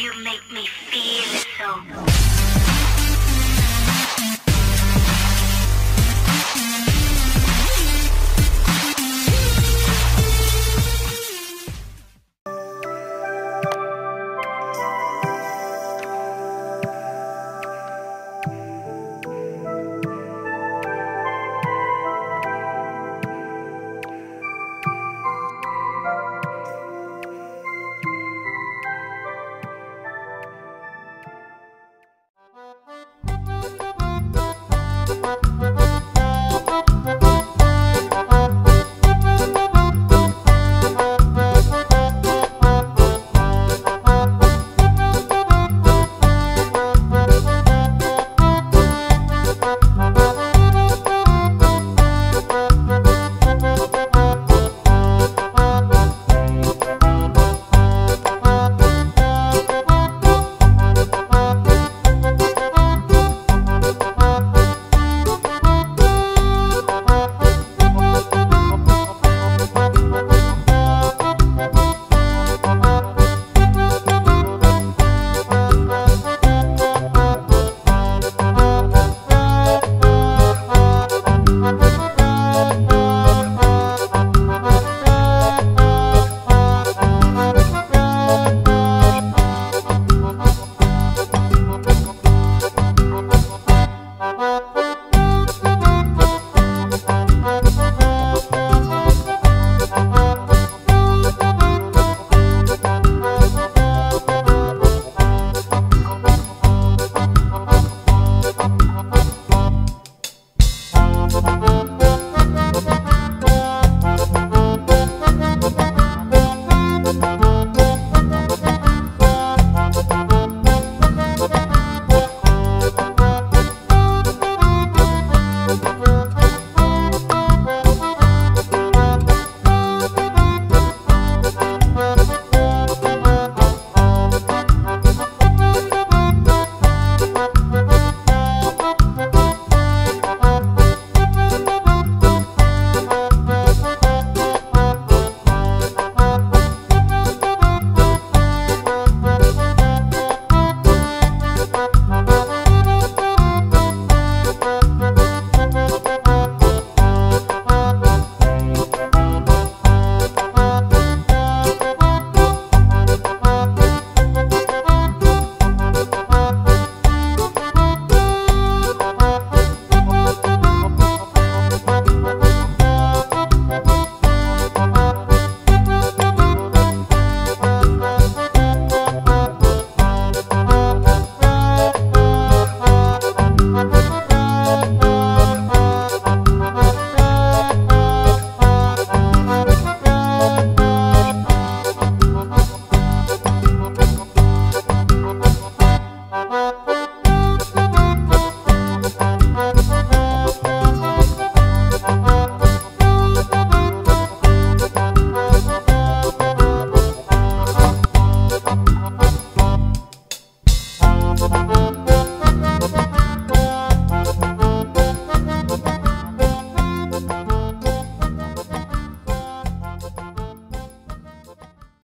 you make me feel so.